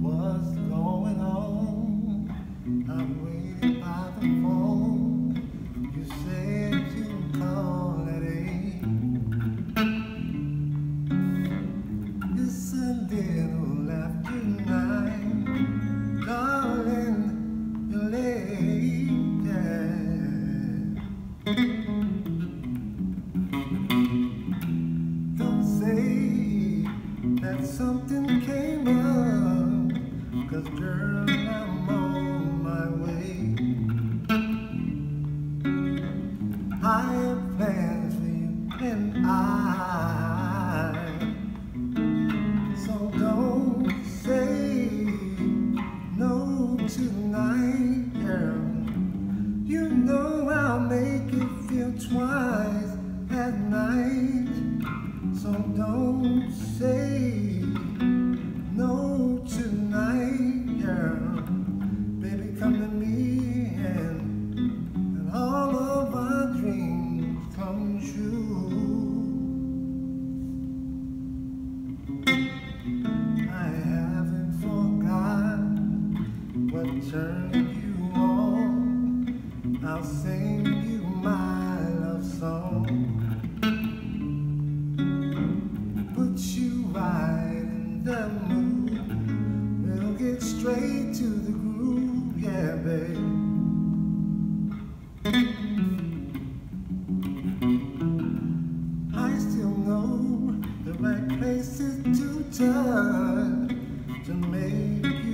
What's going on? I'm waiting by the and ah. I turn you on. I'll sing you my love song. Put you right in the mood. We'll get straight to the groove, yeah. I still know the right places to turn to make